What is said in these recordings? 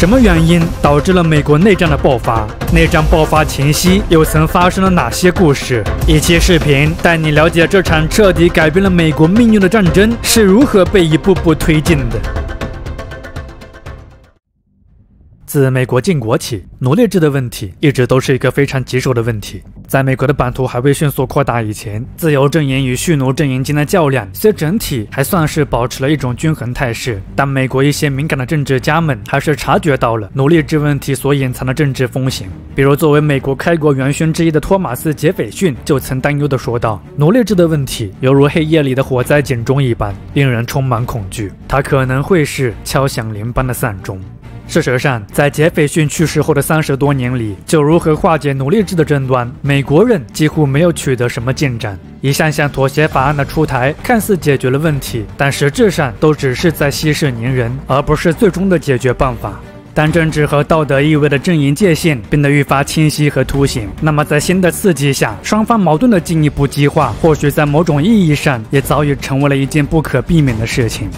什么原因导致了美国内战的爆发？内战爆发前夕又曾发生了哪些故事？一期视频带你了解这场彻底改变了美国命运的战争是如何被一步步推进的。自美国建国起，奴隶制的问题一直都是一个非常棘手的问题。在美国的版图还未迅速扩大以前，自由阵营与蓄奴阵营间的较量虽整体还算是保持了一种均衡态势，但美国一些敏感的政治家们还是察觉到了奴隶制问题所隐藏的政治风险。比如，作为美国开国元勋之一的托马斯·杰斐逊就曾担忧地说道：“奴隶制的问题犹如黑夜里的火灾警钟一般，令人充满恐惧。它可能会是敲响铃般的丧钟。”事实上，在杰斐逊去世后的三十多年里，就如何化解奴隶制的争端，美国人几乎没有取得什么进展。一项项妥协法案的出台，看似解决了问题，但实质上都只是在息事宁人，而不是最终的解决办法。当政治和道德意味的阵营界限变得愈发清晰和凸显，那么在新的刺激下，双方矛盾的进一步激化，或许在某种意义上也早已成为了一件不可避免的事情。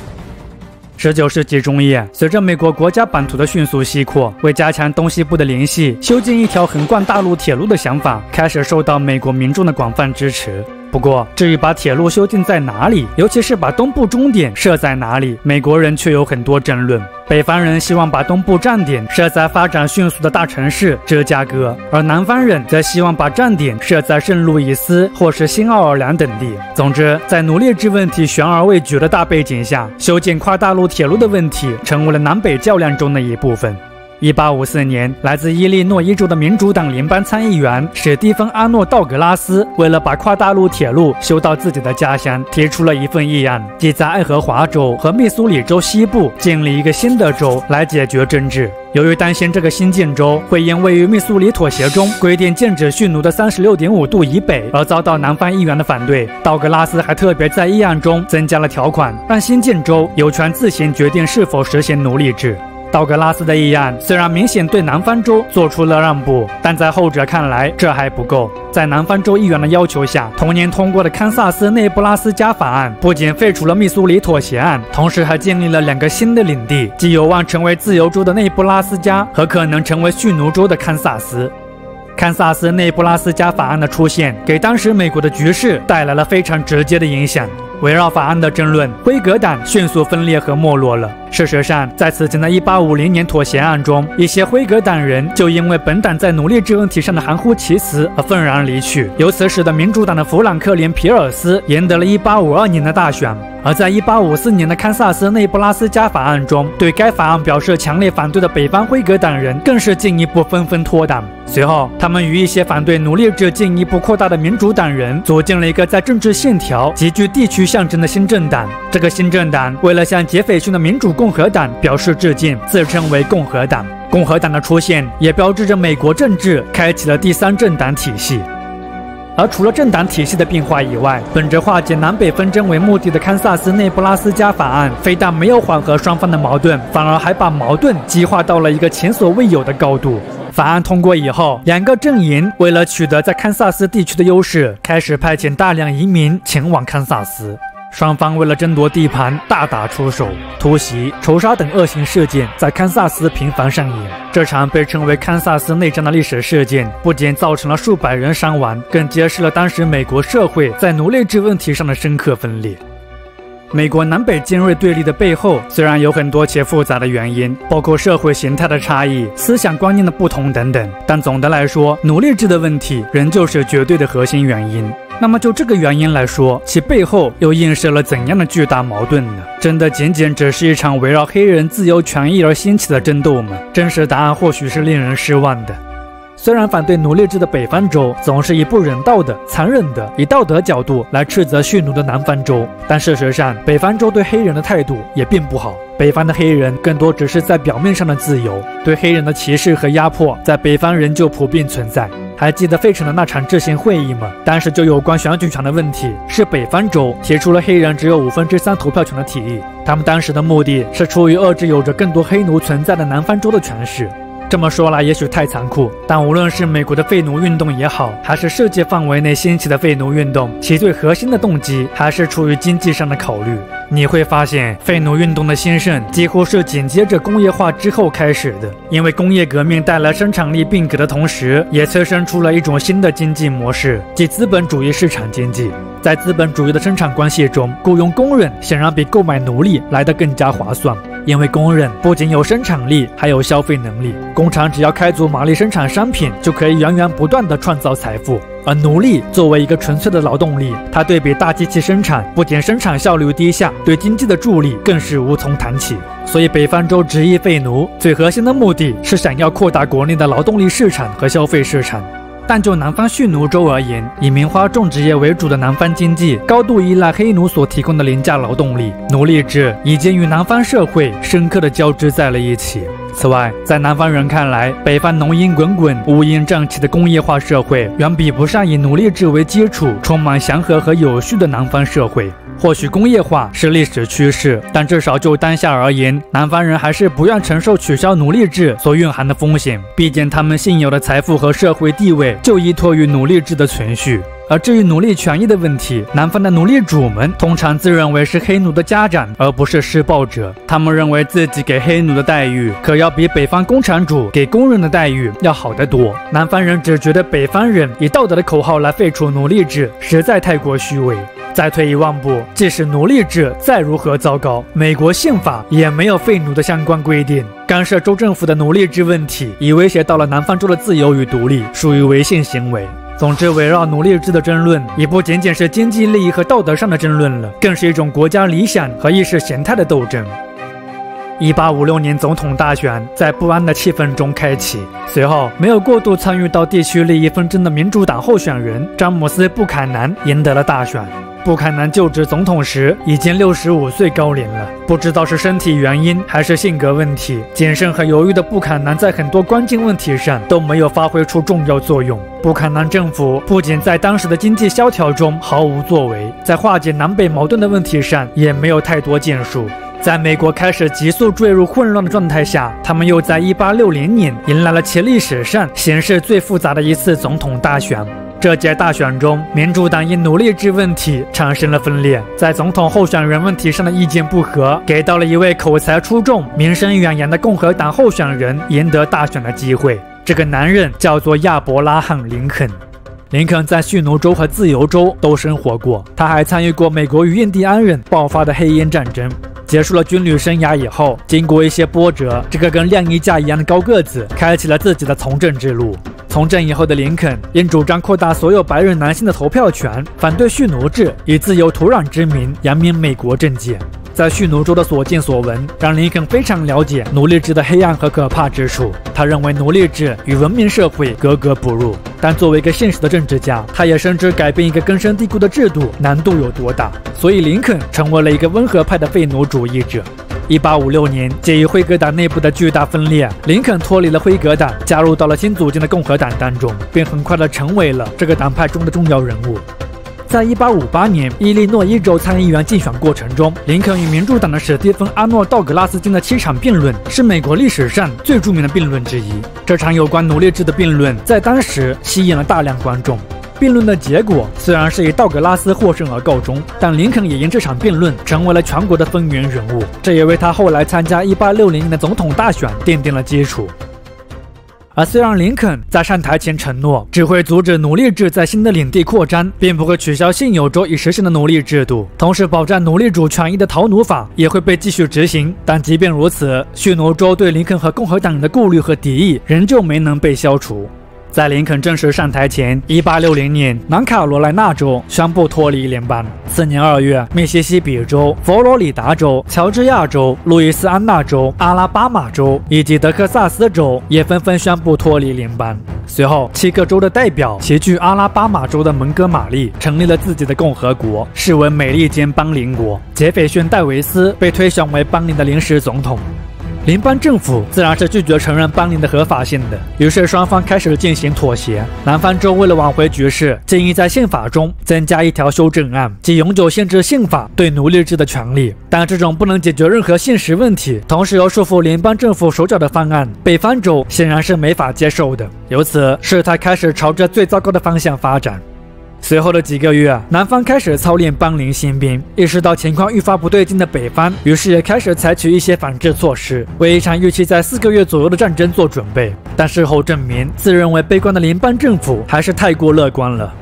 十九世纪中叶，随着美国国家版图的迅速西扩，为加强东西部的联系，修建一条横贯大陆铁路的想法开始受到美国民众的广泛支持。不过，至于把铁路修建在哪里，尤其是把东部终点设在哪里，美国人却有很多争论。北方人希望把东部站点设在发展迅速的大城市芝加哥，而南方人则希望把站点设在圣路易斯或是新奥尔良等地。总之，在奴隶制问题悬而未决的大背景下，修建跨大陆铁路的问题成为了南北较量中的一部分。一八五四年，来自伊利诺伊州的民主党联邦参议员史蒂芬·阿诺·道格拉斯，为了把跨大陆铁路修到自己的家乡，提出了一份议案，即在爱荷华州和密苏里州西部建立一个新的州来解决争执。由于担心这个新建州会因位于密苏里妥协中规定禁止蓄奴的三十六点五度以北而遭到南方议员的反对，道格拉斯还特别在议案中增加了条款，让新建州有权自行决定是否实行奴隶制。道格拉斯的议案虽然明显对南方州做出了让步，但在后者看来这还不够。在南方州议员的要求下，同年通过的堪萨斯内布拉斯加法案不仅废除了密苏里妥协案，同时还建立了两个新的领地，即有望成为自由州的内布拉斯加和可能成为蓄奴州的堪萨斯。堪萨斯内布拉斯加法案的出现，给当时美国的局势带来了非常直接的影响。围绕法案的争论，辉格党迅速分裂和没落了。事实上，在此前的一八五零年妥协案中，一些辉格党人就因为本党在奴隶制问题上的含糊其辞而愤然离去，由此使得民主党的弗朗克林·皮尔斯赢得了一八五二年的大选。而在一八五四年的堪萨斯内布拉斯加法案中，对该法案表示强烈反对的北方辉格党人更是进一步纷纷脱党。随后，他们与一些反对奴隶制进一步扩大的民主党人组建了一个在政治线条极具地区象征的新政党。这个新政党为了向杰斐逊的民主共和党表示致敬，自称为共和党。共和党的出现也标志着美国政治开启了第三政党体系。而除了政党体系的变化以外，本着化解南北纷争为目的的堪萨斯内布拉斯加法案，非但没有缓和双方的矛盾，反而还把矛盾激化到了一个前所未有的高度。法案通过以后，两个阵营为了取得在堪萨斯地区的优势，开始派遣大量移民前往堪萨斯。双方为了争夺地盘，大打出手，突袭、仇杀等恶性事件在堪萨斯频繁上演。这场被称为堪萨斯内战的历史事件，不仅造成了数百人伤亡，更揭示了当时美国社会在奴隶制问题上的深刻分裂。美国南北尖锐对立的背后，虽然有很多且复杂的原因，包括社会形态的差异、思想观念的不同等等，但总的来说，奴隶制的问题仍旧是绝对的核心原因。那么就这个原因来说，其背后又映射了怎样的巨大矛盾呢？真的仅仅只是一场围绕黑人自由权益而兴起的争斗吗？真实答案或许是令人失望的。虽然反对奴隶制的北方州总是以不人道的、残忍的、以道德角度来斥责蓄奴的南方州，但事实上，北方州对黑人的态度也并不好。北方的黑人更多只是在表面上的自由，对黑人的歧视和压迫在北方仍旧普遍存在。还记得费城的那场制宪会议吗？当时就有关选举权的问题，是北方州提出了黑人只有五分之三投票权的提议。他们当时的目的是出于遏制有着更多黑奴存在的南方州的权势。这么说来也许太残酷，但无论是美国的废奴运动也好，还是世界范围内兴起的废奴运动，其最核心的动机还是出于经济上的考虑。你会发现，废奴运动的兴盛几乎是紧接着工业化之后开始的，因为工业革命带来生产力变革的同时，也催生出了一种新的经济模式，即资本主义市场经济。在资本主义的生产关系中，雇佣工人显然比购买奴隶来得更加划算。因为工人不仅有生产力，还有消费能力。工厂只要开足马力生产商品，就可以源源不断地创造财富。而奴隶作为一个纯粹的劳动力，它对比大机器生产，不仅生产效率低下，对经济的助力更是无从谈起。所以，北方州执意废奴，最核心的目的是想要扩大国内的劳动力市场和消费市场。但就南方蓄奴州而言，以棉花种植业为主的南方经济高度依赖黑奴所提供的廉价劳动力，奴隶制已经与南方社会深刻的交织在了一起。此外，在南方人看来，北方浓烟滚滚、乌烟瘴气的工业化社会，远比不上以奴隶制为基础、充满祥和和有序的南方社会。或许工业化是历史趋势，但至少就当下而言，南方人还是不愿承受取消奴隶制所蕴含的风险。毕竟，他们现有的财富和社会地位就依托于奴隶制的存续。而至于奴隶权益的问题，南方的奴隶主们通常自认为是黑奴的家长，而不是施暴者。他们认为自己给黑奴的待遇，可要比北方工厂主给工人的待遇要好得多。南方人只觉得北方人以道德的口号来废除奴隶制，实在太过虚伪。再退一万步，即使奴隶制再如何糟糕，美国宪法也没有废奴的相关规定。干涉州政府的奴隶制问题，已威胁到了南方州的自由与独立，属于违宪行为。总之，围绕奴隶制的争论，已不仅仅是经济利益和道德上的争论了，更是一种国家理想和意识形态的斗争。一八五六年总统大选在不安的气氛中开启，随后没有过度参与到地区利益纷争的民主党候选人詹姆斯·布坎南赢得了大选。布坎南就职总统时已经六十五岁高龄了，不知道是身体原因还是性格问题，谨慎和犹豫的布坎南在很多关键问题上都没有发挥出重要作用。布坎南政府不仅在当时的经济萧条中毫无作为，在化解南北矛盾的问题上也没有太多建树。在美国开始急速坠入混乱的状态下，他们又在一八六零年迎来了其历史上形势最复杂的一次总统大选。这届大选中，民主党因奴隶制问题产生了分裂，在总统候选人问题上的意见不合，给到了一位口才出众、名声远扬的共和党候选人赢得大选的机会。这个男人叫做亚伯拉罕·林肯。林肯在蓄奴州和自由州都生活过，他还参与过美国与印第安人爆发的黑烟战争。结束了军旅生涯以后，经过一些波折，这个跟晾衣架一样的高个子开启了自己的从政之路。从政以后的林肯，因主张扩大所有白人男性的投票权，反对蓄奴制，以自由土壤之名扬名美国政界。在蓄奴州的所见所闻，让林肯非常了解奴隶制的黑暗和可怕之处。他认为奴隶制与文明社会格格不入，但作为一个现实的政治家，他也深知改变一个根深蒂固的制度难度有多大。所以，林肯成为了一个温和派的废奴主义者。一八五六年，鉴于辉格党内部的巨大分裂，林肯脱离了辉格党，加入到了新组建的共和党当中，并很快的成为了这个党派中的重要人物。在一八五八年伊利诺伊州参议员竞选过程中，林肯与民主党的史蒂芬·阿诺·道格拉斯间的七场辩论是美国历史上最著名的辩论之一。这场有关奴隶制的辩论在当时吸引了大量观众。辩论的结果虽然是以道格拉斯获胜而告终，但林肯也因这场辩论成为了全国的风云人物，这也为他后来参加1860年的总统大选奠定了基础。而虽然林肯在上台前承诺只会阻止奴隶制在新的领地扩张，并不会取消现有州已实行的奴隶制度，同时保障奴隶主权益的逃奴法也会被继续执行，但即便如此，蓄奴州对林肯和共和党人的顾虑和敌意仍旧没能被消除。在林肯正式上台前，1860年，南卡罗来纳州宣布脱离联邦。次年二月，密西西比州、佛罗里达州、乔治亚州、路易斯安那州、阿拉巴马州以及德克萨斯州也纷纷宣布脱离联邦。随后，七个州的代表齐聚阿拉巴马州的蒙哥马利，成立了自己的共和国，视为美利坚邦邻国。杰斐逊·戴维斯被推选为邦联的临时总统。联邦政府自然是拒绝承认邦联的合法性的。于是双方开始进行妥协。南方州为了挽回局势，建议在宪法中增加一条修正案，即永久限制宪法对奴隶制的权利。但这种不能解决任何现实问题，同时又束缚联邦政府手脚的方案，北方州显然是没法接受的。由此，事态开始朝着最糟糕的方向发展。随后的几个月，南方开始操练邦联新兵，意识到情况愈发不对劲的北方，于是也开始采取一些反制措施，为一场预期在四个月左右的战争做准备。但事后证明，自认为悲观的联邦政府还是太过乐观了。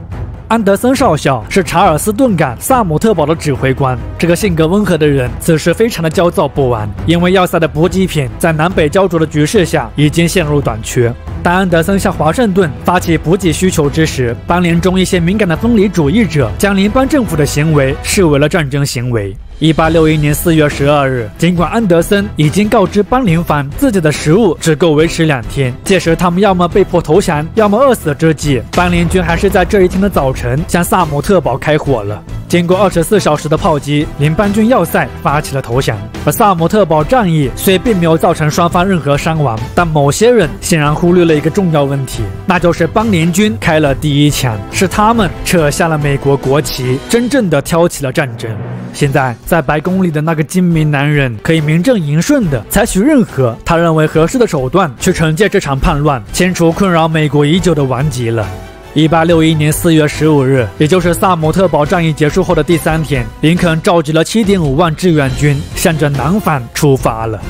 安德森少校是查尔斯顿港萨姆特堡的指挥官。这个性格温和的人此时非常的焦躁不安，因为要塞的补给品在南北焦灼的局势下已经陷入短缺。当安德森向华盛顿发起补给需求之时，邦联中一些敏感的分离主义者将联邦政府的行为视为了战争行为。一八六一年四月十二日，尽管安德森已经告知邦联方自己的食物只够维持两天，届时他们要么被迫投降，要么饿死之际，邦联军还是在这一天的早晨向萨姆特堡开火了。经过二十四小时的炮击，联邦军要塞发起了投降。而萨姆特堡战役虽并没有造成双方任何伤亡，但某些人显然忽略了一个重要问题，那就是邦联军开了第一枪，是他们扯下了美国国旗，真正的挑起了战争。现在，在白宫里的那个精明男人可以名正言顺地采取任何他认为合适的手段去惩戒这场叛乱，清除困扰美国已久的顽疾了。一八六一年四月十五日，也就是萨姆特堡战役结束后的第三天，林肯召集了七点五万志愿军，向着南方出发了。